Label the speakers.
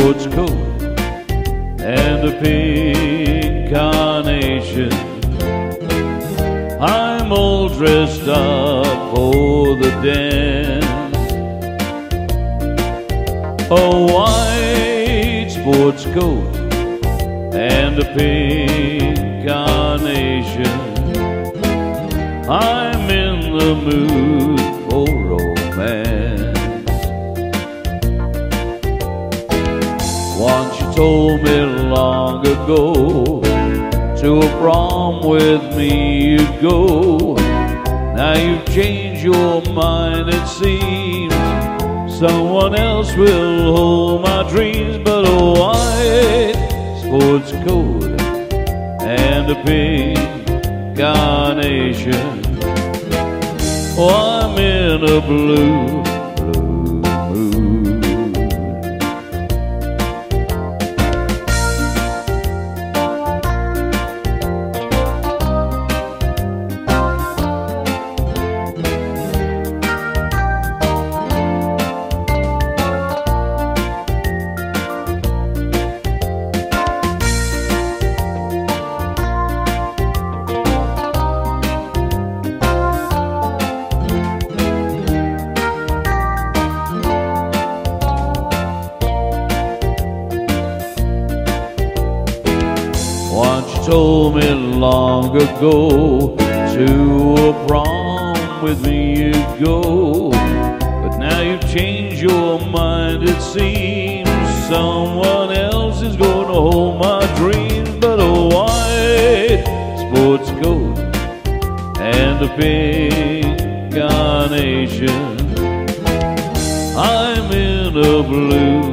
Speaker 1: Ford's coat and a pink carnation. I'm all dressed up for the dance. A white sports coat and a pink carnation. I'm in the mood. Once you told me long ago to a prom with me you'd go. Now you've changed your mind, it seems. Someone else will hold my dreams, but a white sports coat and a pink carnation. Oh, I'm in a blue, Once you told me long ago to a prom with me you'd go. But now you've changed your mind, it seems. Someone else is going to hold my dreams, but a white sports coat and a pink carnation. I'm in a blue